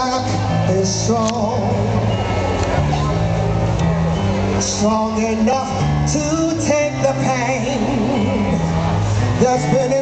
back is strong. Strong enough to take the pain that's been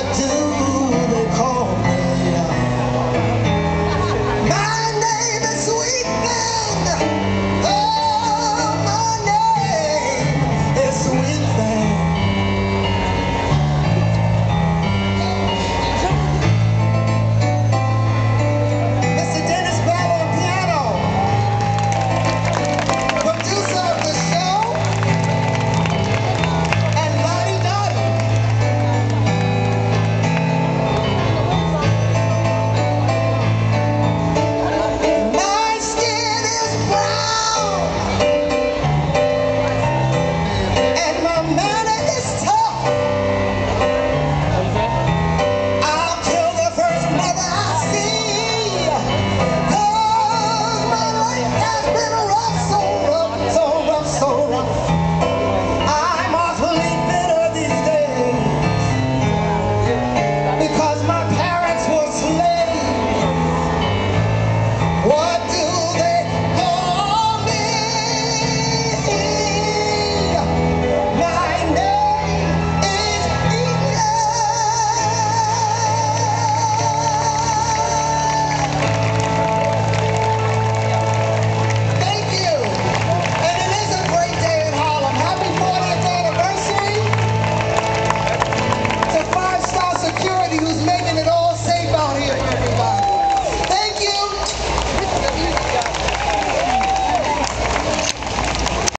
Do.